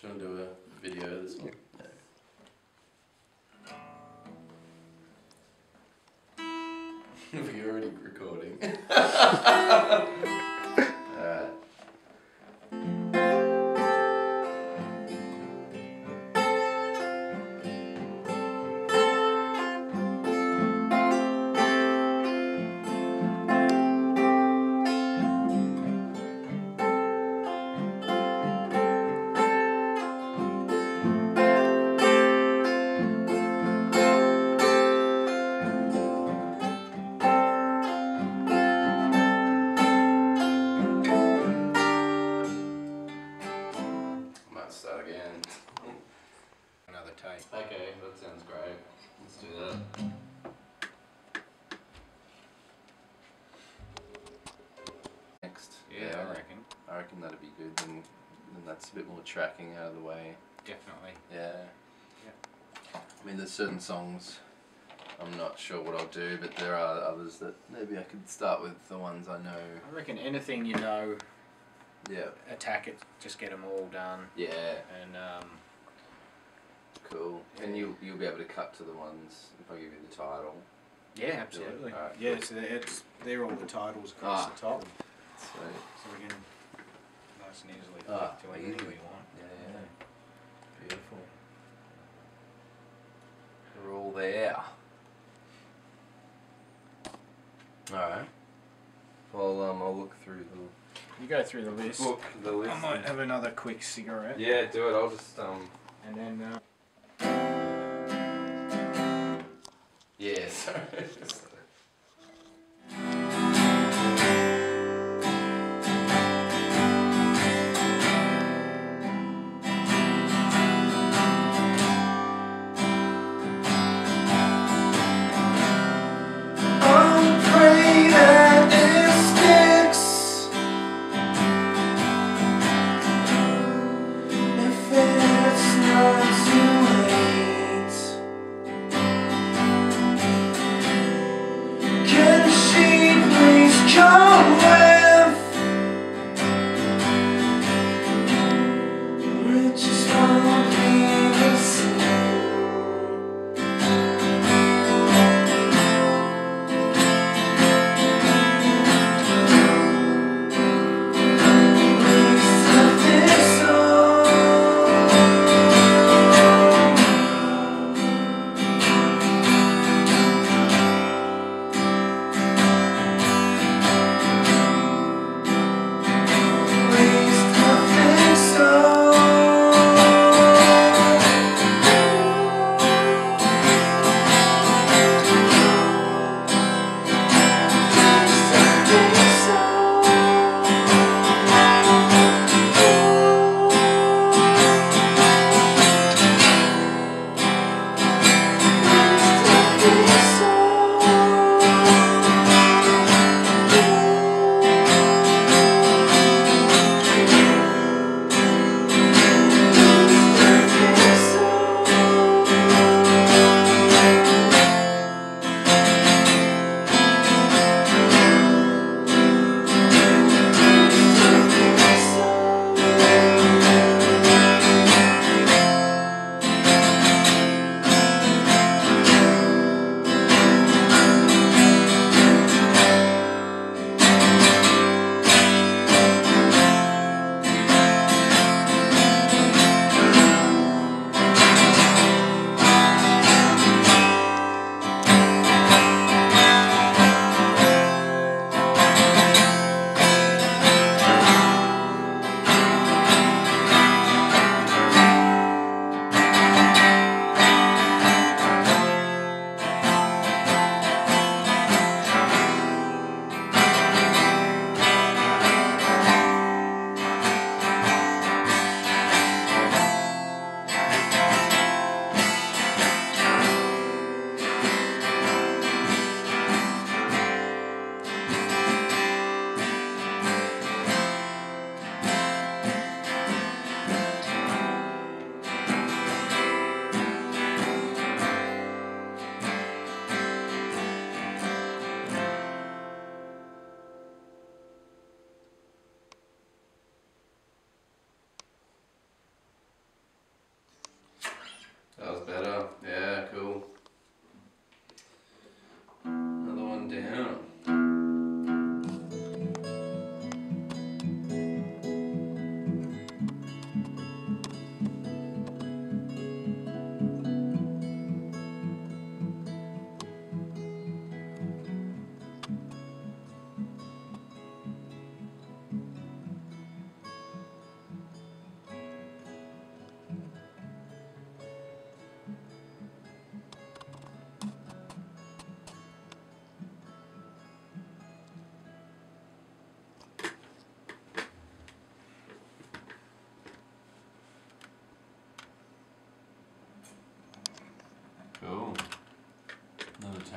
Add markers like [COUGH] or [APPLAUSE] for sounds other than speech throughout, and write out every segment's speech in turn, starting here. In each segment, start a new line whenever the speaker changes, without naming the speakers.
Do you want to do a video of this one? Yeah. [LAUGHS] We're already recording. [LAUGHS] that'd. Then, then that's a bit more tracking out of the way.
Definitely.
Yeah. Yeah. I mean, there's certain songs I'm not sure what I'll do, but there are others that maybe I could start with the ones I know.
I reckon anything you know,
Yeah.
attack it. Just get them all done.
Yeah.
And um,
Cool. And you you'll be able to cut to the ones if I give you the title.
yeah, absolutely.
Alright,
yeah,
cool.
so it's they're all the titles across
Ah.
the top,
Sweet.
so we can nice and easily
Ah,
click to anything
easily.
we want.
Yeah, yeah. Beautiful. They're all there. Alright. Well, um, I'll look through the
You go through the
the
list.
book, the list.
I might have another quick cigarette,
Yeah, do it. I'll just, um,
and then uh,
yeah, [LAUGHS] sorry.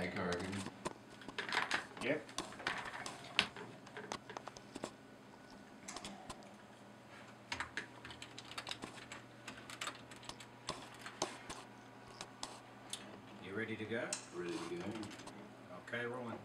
I reckon.
Yep.
You ready to go?
Ready to go.
Okay, rolling.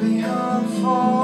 beyond for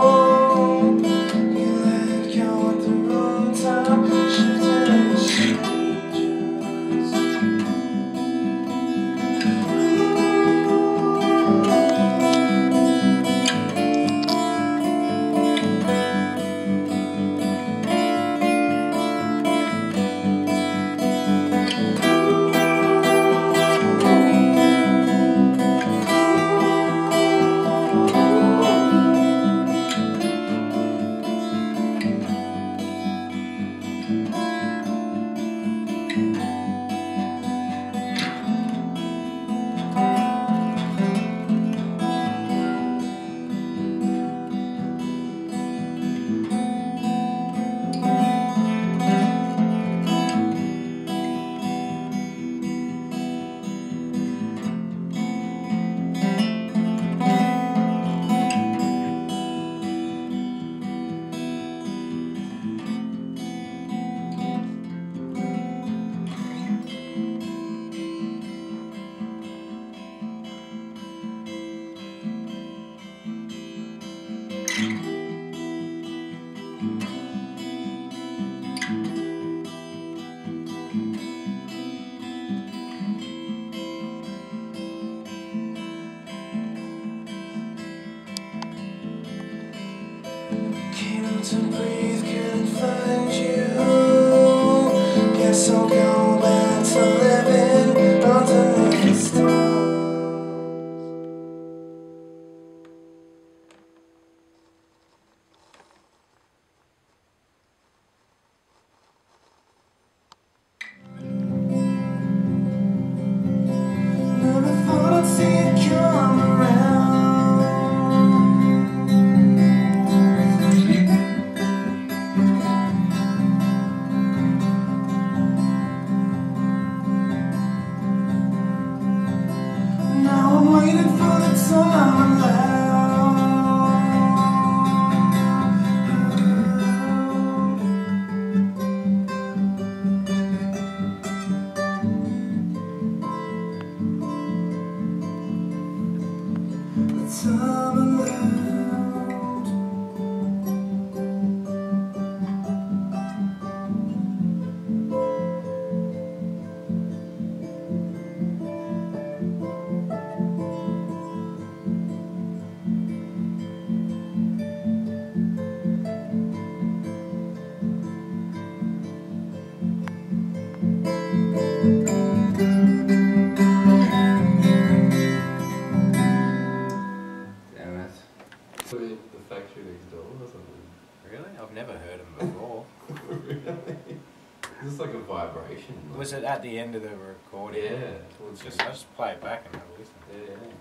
the
end of the recording?
Yeah. towards
Just,
the-
I'll just play it back and have a listen.
Yeah, yeah.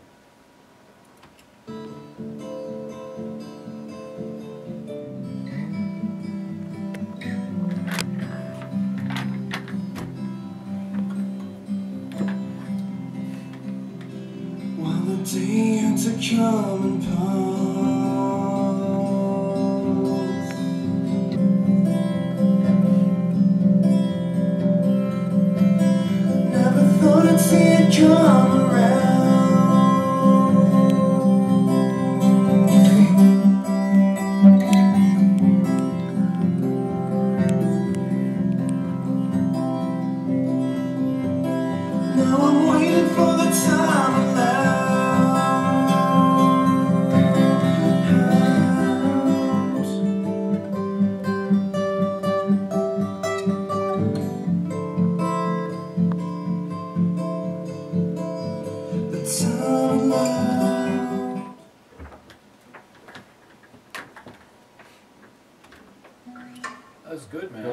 While the day had to come and pass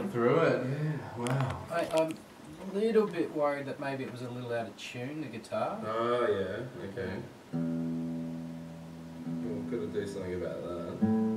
was good,
Got
man.
through it. Yeah. Wow.
I, I'm a little bit worried that maybe it was a little out of tune, the guitar.
Oh yeah. Okay. Well, gotta do something about that.